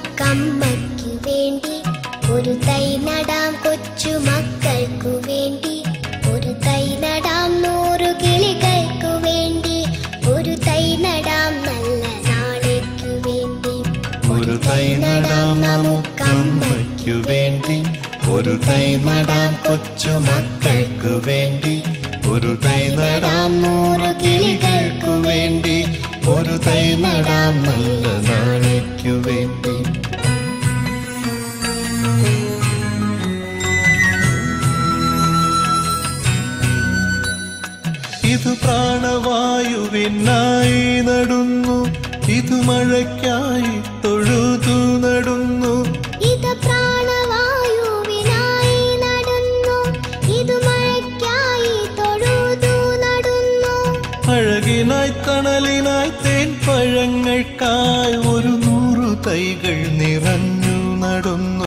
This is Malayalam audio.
നമുക്കമ്മയ്ക്കു വേണ്ടി ഒരു തൈ നടാം കൊച്ചു മക്കൾക്കു വേണ്ടി ഒരു തൈ നടാം നൂറു കിളികൾക്കു വേണ്ടി ഒരു തൈ നടാം നല്ല നാളേക്കു വേണ്ടി. ഒരു തൈ നടാം നമുക്കമ്മയ്ക്കു വേണ്ടി ഒരു തൈ നടാം കൊച്ചു മക്കൾക്കു വേണ്ടി ഒരു തൈ നടാം നൂറ് കിളികൾക്കു വേണ്ടി ഒരു തൈ നടാം നല്ല വേണ്ടി ഇത് പ്രാണവായുവിനായി നടുന്നു. ഇത് മഴയ്ക്കായി തൊഴുതു നടുന്നു. ഇത് പ്രാണവായുവിനായി നടന്നു. ഇത് മഴയ്ക്കായി തൊഴുതു നടന്നു. അഴകിനായി തണലിനായി തേൻ പഴങ്ങൾക്കായി ഒരു നിറഞ്ഞു നടുന്നു.